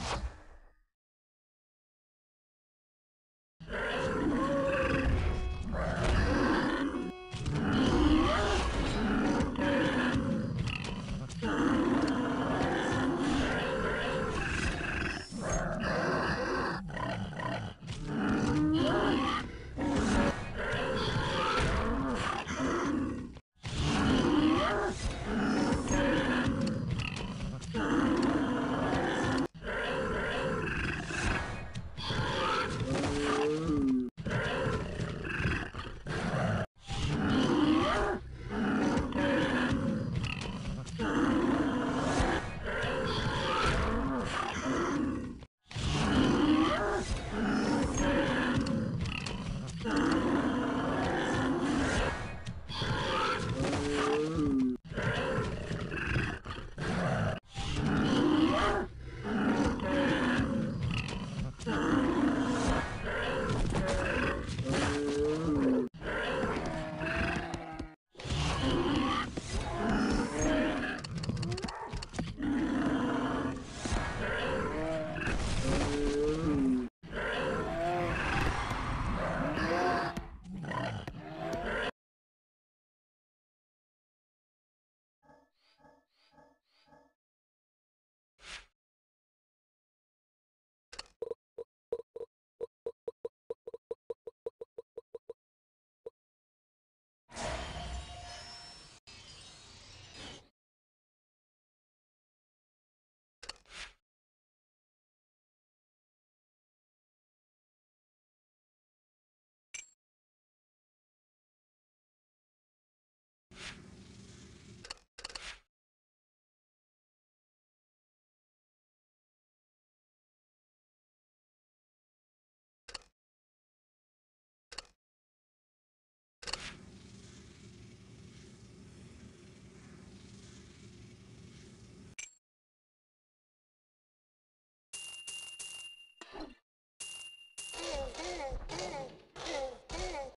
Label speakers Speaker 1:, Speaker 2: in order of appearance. Speaker 1: you